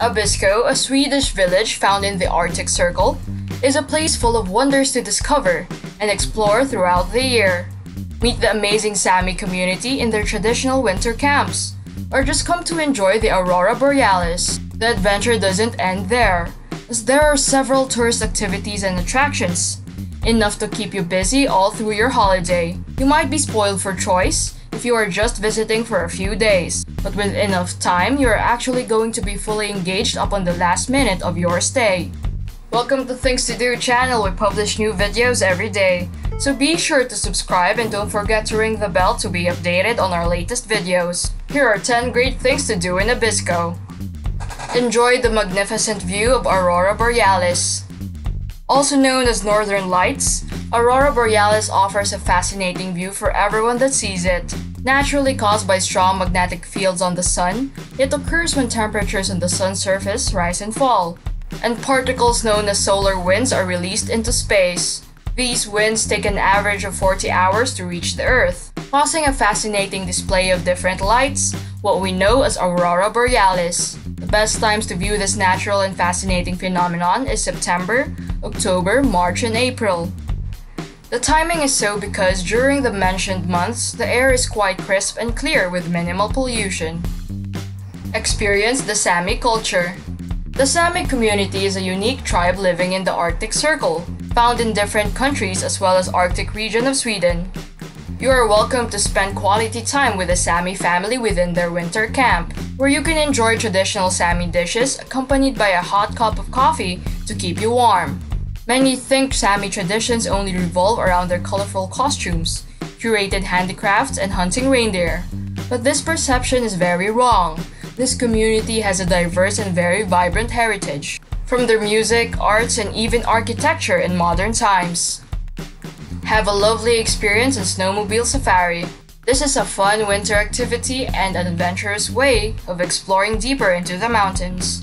Abisko, a Swedish village found in the Arctic Circle, is a place full of wonders to discover and explore throughout the year. Meet the amazing Sami community in their traditional winter camps, or just come to enjoy the Aurora Borealis. The adventure doesn't end there, as there are several tourist activities and attractions, enough to keep you busy all through your holiday. You might be spoiled for choice if you are just visiting for a few days, but with enough time, you are actually going to be fully engaged upon the last minute of your stay. Welcome to Things to Do channel. We publish new videos every day. So be sure to subscribe and don't forget to ring the bell to be updated on our latest videos. Here are 10 great things to do in Abisko. Enjoy the magnificent view of Aurora Borealis. Also known as Northern Lights, Aurora Borealis offers a fascinating view for everyone that sees it. Naturally caused by strong magnetic fields on the sun, it occurs when temperatures on the sun's surface rise and fall, and particles known as solar winds are released into space. These winds take an average of 40 hours to reach the Earth, causing a fascinating display of different lights, what we know as Aurora Borealis. The best times to view this natural and fascinating phenomenon is September, October, March, and April. The timing is so because during the mentioned months, the air is quite crisp and clear with minimal pollution. Experience the Sami culture. The Sami community is a unique tribe living in the Arctic Circle, found in different countries as well as Arctic region of Sweden. You are welcome to spend quality time with the Sami family within their winter camp, where you can enjoy traditional Sami dishes accompanied by a hot cup of coffee to keep you warm. Many think Sami traditions only revolve around their colorful costumes, curated handicrafts, and hunting reindeer. But this perception is very wrong. This community has a diverse and very vibrant heritage, from their music, arts, and even architecture in modern times. Have a lovely experience in snowmobile safari. This is a fun winter activity and an adventurous way of exploring deeper into the mountains.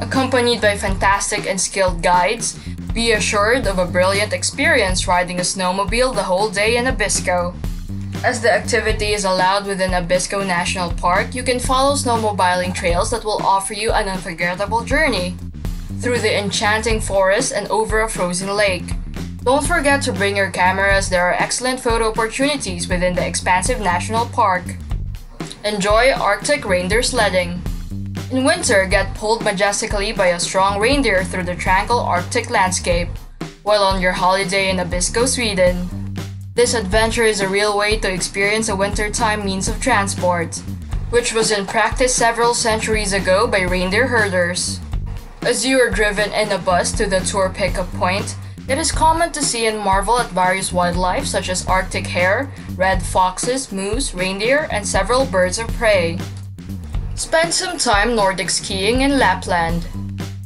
Accompanied by fantastic and skilled guides, be assured of a brilliant experience riding a snowmobile the whole day in Abisko. As the activity is allowed within Abisko National Park, you can follow snowmobiling trails that will offer you an unforgettable journey through the enchanting forest and over a frozen lake. Don't forget to bring your camera as there are excellent photo opportunities within the expansive national park. Enjoy Arctic reindeer sledding. In winter, get pulled majestically by a strong reindeer through the tranquil Arctic landscape, while on your holiday in Abisko, Sweden. This adventure is a real way to experience a wintertime means of transport, which was in practice several centuries ago by reindeer herders. As you are driven in a bus to the tour pickup point, it is common to see and marvel at various wildlife such as Arctic hare, red foxes, moose, reindeer, and several birds of prey. Spend some time Nordic skiing in Lapland.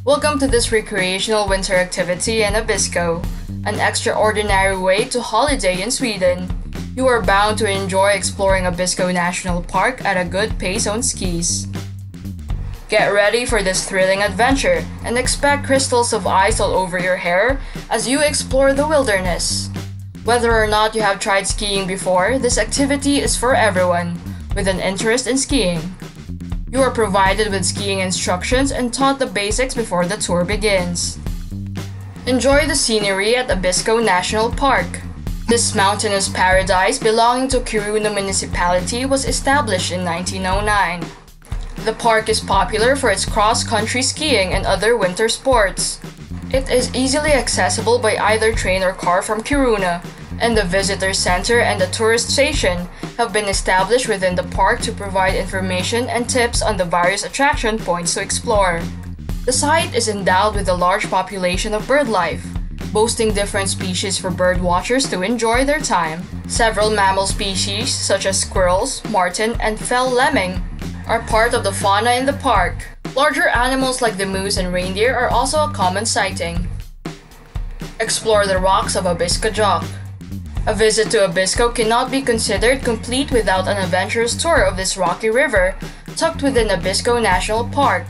Welcome to this recreational winter activity in Abisko, an extraordinary way to holiday in Sweden. You are bound to enjoy exploring Abisko National Park at a good pace on skis. Get ready for this thrilling adventure and expect crystals of ice all over your hair as you explore the wilderness. Whether or not you have tried skiing before, this activity is for everyone with an interest in skiing. You are provided with skiing instructions and taught the basics before the tour begins. Enjoy the scenery at Abisko National Park. This mountainous paradise belonging to Kiruna Municipality was established in 1909. The park is popular for its cross-country skiing and other winter sports. It is easily accessible by either train or car from Kiruna, and the visitor center and the tourist station have been established within the park to provide information and tips on the various attraction points to explore. The site is endowed with a large population of bird life, boasting different species for bird watchers to enjoy their time. Several mammal species such as squirrels, marten, and fell lemming are part of the fauna in the park. Larger animals like the moose and reindeer are also a common sighting. Explore the rocks of Abisko Jock. A visit to Abisko cannot be considered complete without an adventurous tour of this rocky river tucked within Abisko National Park.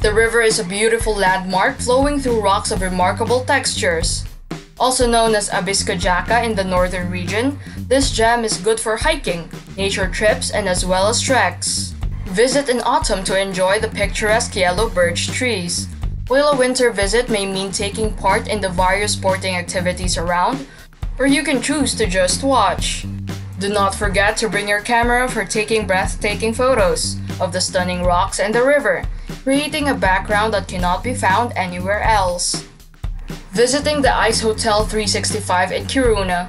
The river is a beautiful landmark flowing through rocks of remarkable textures. Also known as Abisko Jaka in the northern region, this gem is good for hiking, nature trips, and as well as treks. Visit in autumn to enjoy the picturesque yellow birch trees, while a winter visit may mean taking part in the various sporting activities around, or you can choose to just watch. Do not forget to bring your camera for taking breathtaking photos of the stunning rocks and the river, creating a background that cannot be found anywhere else. Visiting the Ice Hotel 365 in Kiruna.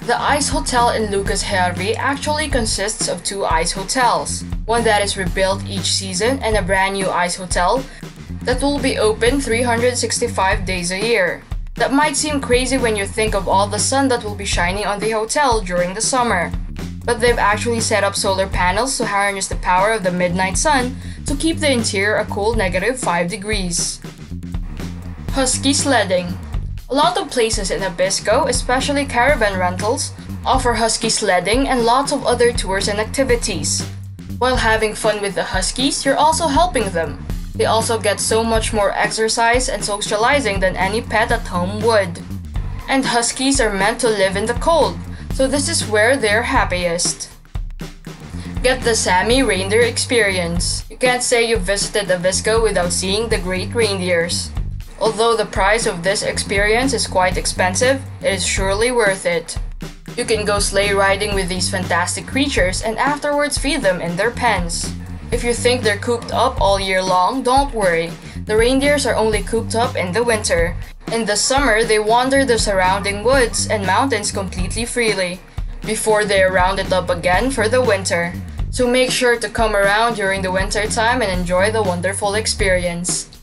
The Ice Hotel in Jukkasjärvi actually consists of two ice hotels, one that is rebuilt each season and a brand new ice hotel that will be open 365 days a year. That might seem crazy when you think of all the sun that will be shining on the hotel during the summer. But they've actually set up solar panels to harness the power of the midnight sun to keep the interior a cool negative 5 degrees. Husky sledding. A lot of places in Abisko, especially caravan rentals, offer husky sledding and lots of other tours and activities. While having fun with the huskies, you're also helping them. They also get so much more exercise and socializing than any pet at home would. And huskies are meant to live in the cold, so this is where they're happiest. Get the Sami reindeer experience. You can't say you visited Abisko without seeing the great reindeers. Although the price of this experience is quite expensive, it is surely worth it. You can go sleigh riding with these fantastic creatures and afterwards feed them in their pens. If you think they're cooped up all year long, don't worry. The reindeers are only cooped up in the winter. In the summer, they wander the surrounding woods and mountains completely freely, before they are rounded up again for the winter. So make sure to come around during the winter time and enjoy the wonderful experience.